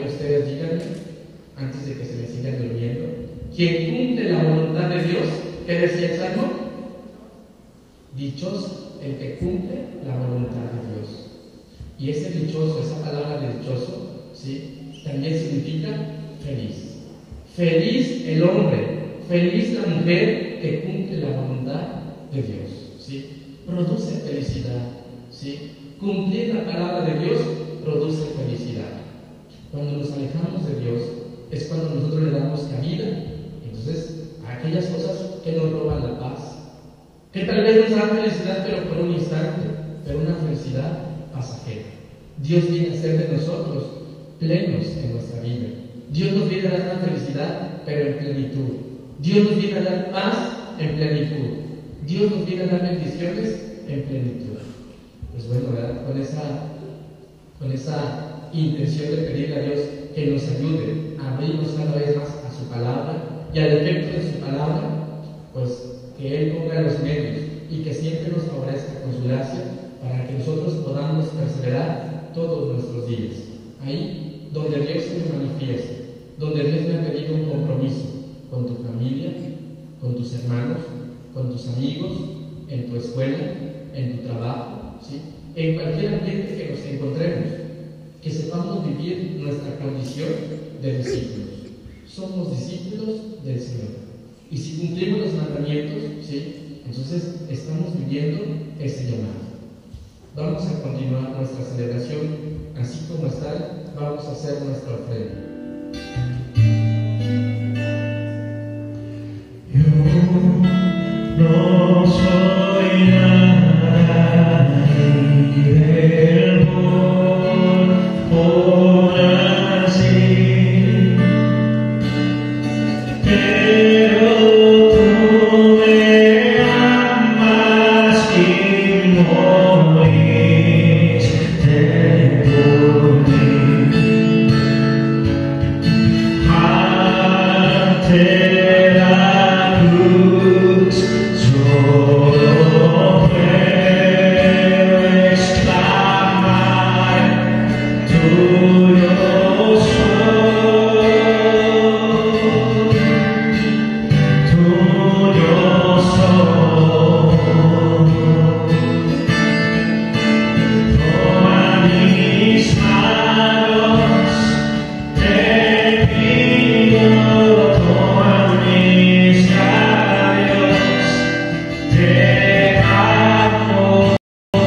ustedes díganme, antes de que se me sigan durmiendo, quien cumple la voluntad de Dios, ¿qué decía el Salmo? Dichoso el que cumple la voluntad de Dios. Y ese dichoso, esa palabra de dichoso, ¿sí? también significa feliz. Feliz el hombre, feliz la mujer que cumple la voluntad de Dios. ¿sí? Produce felicidad. ¿sí? Cumplir la palabra de Dios. Cuando nos alejamos de Dios es cuando nosotros le damos cabida. Entonces, a aquellas cosas que nos roban la paz, que tal vez nos dan felicidad, pero por un instante, pero una felicidad pasajera. Dios viene a ser de nosotros plenos en nuestra vida. Dios nos viene a dar una felicidad, pero en plenitud. Dios nos viene a dar paz en plenitud. Dios nos viene a dar bendiciones en plenitud. Pues bueno. Con esa, con esa intención de pedirle a Dios que nos ayude a abrirnos cada vez más a su palabra y al efecto de su palabra, pues que Él ponga los medios y que siempre nos favorezca con su gracia para que nosotros podamos perseverar todos nuestros días. Ahí donde Dios se manifiesta, donde Dios me ha pedido un compromiso con tu familia, con tus hermanos, con tus amigos, en tu escuela, en tu trabajo, ¿sí? en cualquier ambiente que nos encontremos, nuestra condición de discípulos. Somos discípulos del Señor. Y si cumplimos los mandamientos, ¿sí? entonces estamos viviendo ese llamado. Vamos a continuar nuestra celebración así como está, vamos a hacer nuestra ofrenda. glória.